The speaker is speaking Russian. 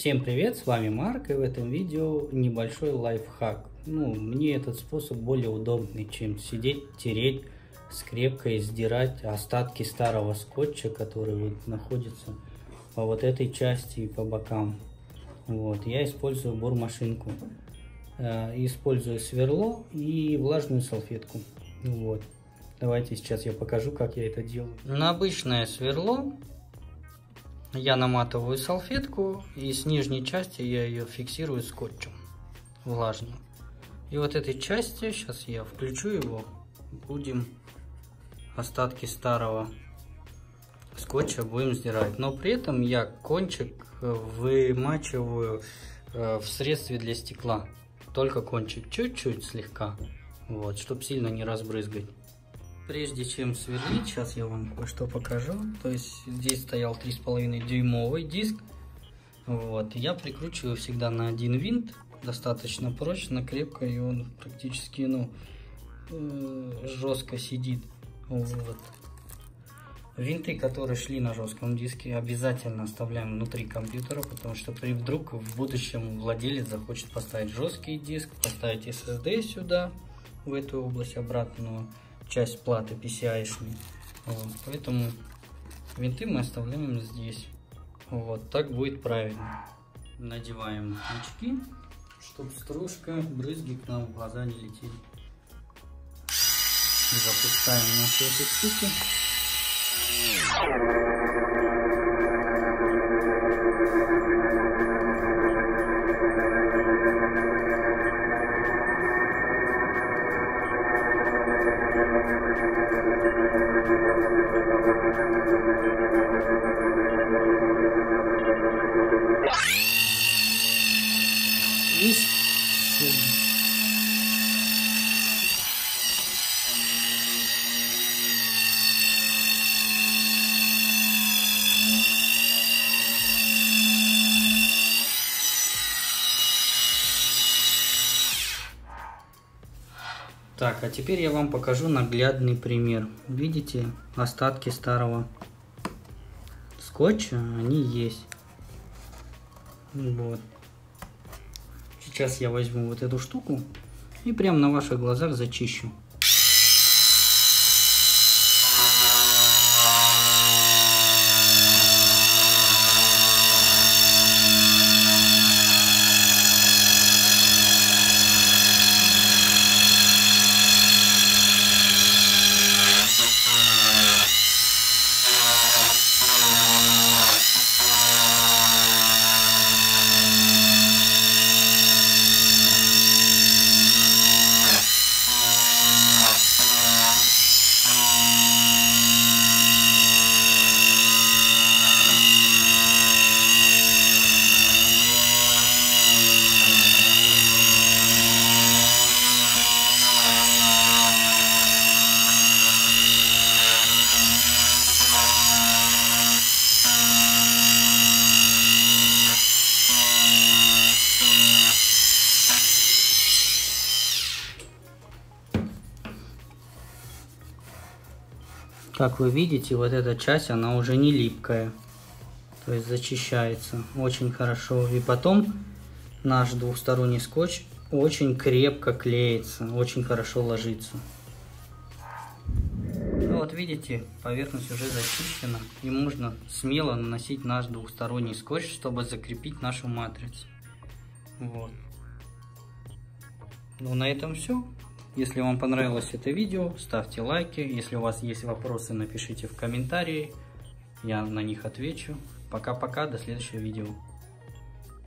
Всем привет, с вами Марк и в этом видео небольшой лайфхак. Ну, мне этот способ более удобный, чем сидеть, тереть скрепкой, сдирать остатки старого скотча, который вот находится по вот этой части и по бокам. Вот, я использую бормашинку. Э, использую сверло и влажную салфетку. Вот. Давайте сейчас я покажу, как я это делаю. На обычное сверло я наматываю салфетку и с нижней части я ее фиксирую скотчем влажным. И вот этой части, сейчас я включу его, будем остатки старого скотча будем сдирать. Но при этом я кончик вымачиваю э, в средстве для стекла. Только кончик чуть-чуть слегка, вот, чтобы сильно не разбрызгать прежде чем сверлить, сейчас я вам кое-что покажу. То есть здесь стоял 3,5 дюймовый диск. Вот, я прикручиваю всегда на один винт, достаточно прочно, крепко, и он практически, ну, э, жестко сидит. Вот. Винты, которые шли на жестком диске, обязательно оставляем внутри компьютера, потому что при вдруг в будущем владелец захочет поставить жесткий диск, поставить SSD сюда, в эту область обратную, часть платы PCI-шной. Вот, поэтому винты мы оставляем здесь. Вот, так будет правильно. Надеваем очки, чтобы стружка, брызги к нам в глаза не летели. Запускаем наши эти штуки. И Так, а теперь я вам покажу наглядный пример. Видите, остатки старого скотча, они есть. Вот. Сейчас я возьму вот эту штуку и прямо на ваших глазах зачищу. Как вы видите, вот эта часть, она уже не липкая. То есть зачищается очень хорошо. И потом наш двухсторонний скотч очень крепко клеится, очень хорошо ложится. Ну вот видите, поверхность уже зачищена. И можно смело наносить наш двухсторонний скотч, чтобы закрепить нашу матрицу. Вот. Ну на этом все. Если вам понравилось это видео, ставьте лайки. Если у вас есть вопросы, напишите в комментарии. Я на них отвечу. Пока-пока, до следующего видео.